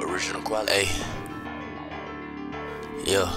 Original quality. Hey. Yeah.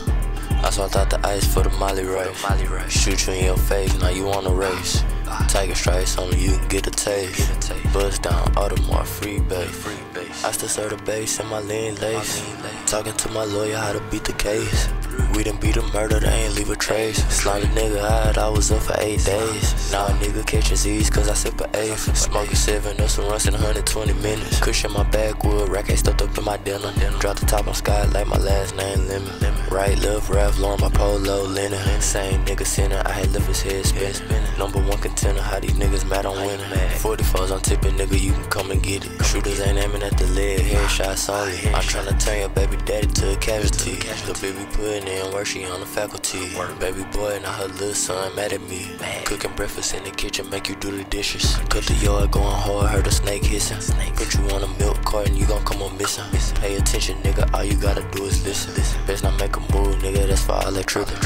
I swapped out the ice for the Molly race. Molly race. Shoot you in your face, now you want a race. Tiger stripes on you can get a taste. Get a taste. Buzz down, Audemars, free base. Free base. I still serve the bass in my lean lace. Talking to my lawyer how to beat the case. We done beat a murder, they ain't leave a trace. Slide a nigga out, I was up for eight days. Now a nigga catching Z's cause I sip a eighth. Smoking seven, up some runs in 120 minutes. Cushion my backwood, rack ain't stuffed up in my dinner. Drop the top on sky like my last name lemon. Right, love, Ralph Lauren, my polo linen. Same nigga sinner, I had left his head spinning. Number one contender, how these niggas mad on winning. 44s on tipping, nigga, you can come and get it. Shooters ain't aiming at the leg, headshots only. I'm tryna turn your baby daddy to a casualty. The baby putting in work, she on the faculty. Baby boy, now her little son mad at me. Cooking breakfast in the kitchen, make you do the dishes. Cut the yard going hard, heard a snake hissing. Put you on a milk carton, you gon' come on missing. Pay attention, nigga, all you gotta do is listen. listen. Best not make a move, nigga, that's for all that tripping.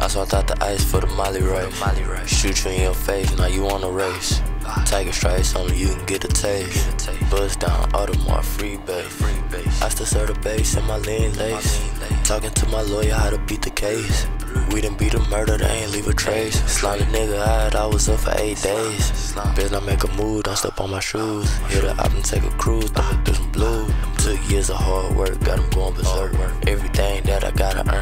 I swapped out the ice for the Molly race. Molly race. Shoot you in your face, now you on a race. Tiger stripes on you can get a taste. Get a taste. Buzz down, Audemars, free base. Still serve the base in my lean lace. Talking to my lawyer how to beat the case. We done beat a murder, they ain't leave a trace. Slide a nigga out, I was up for eight days. Bitch, I make a move, don't step on my shoes. Hit her up and take a cruise, throw through some blue. Took years of hard work, got them going berserk. Everything that I gotta earn,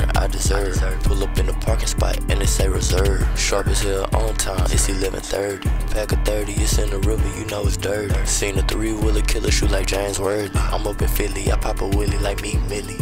deserve. Pull up in the parking spot and it say reserve. Sharp as hell on time, it's 11:30. Pack of 30, it's in the river, you know it's dirty. Seen a three wheeler killer shoot like James Worthy. I'm up in Philly, I pop a willy like me Millie.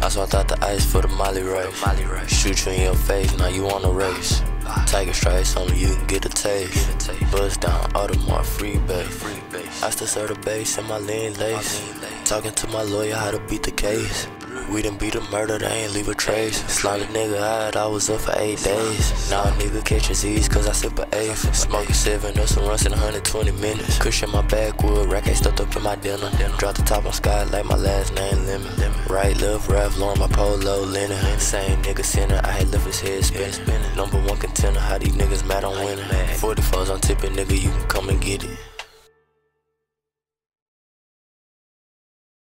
I swapped out the ice for the Molly race. Molly race. Shoot you in your face, now you on a race. Tiger stripes on you can get a taste. Get a. Buzz down, Audemars, free base. Free base. I still serve the bass in my lean lace. Talking to my lawyer how to beat the case. We done beat a murder, they ain't leave a trace. Slide a nigga out, I was up for eight days. Now a nigga catching Z's cause I sip a eighth. Smoking seven, up some runs in 120 minutes. Cushion my backwood, rack ain't stuffed up in my dinner. Drop the top on sky like my last name lemon. Right, love, Lauren, my polo linen. Same nigga sinner, I had left his head spinning. Number one contender, how these niggas mad on winning. 44s on tipping, nigga, you can come and get it.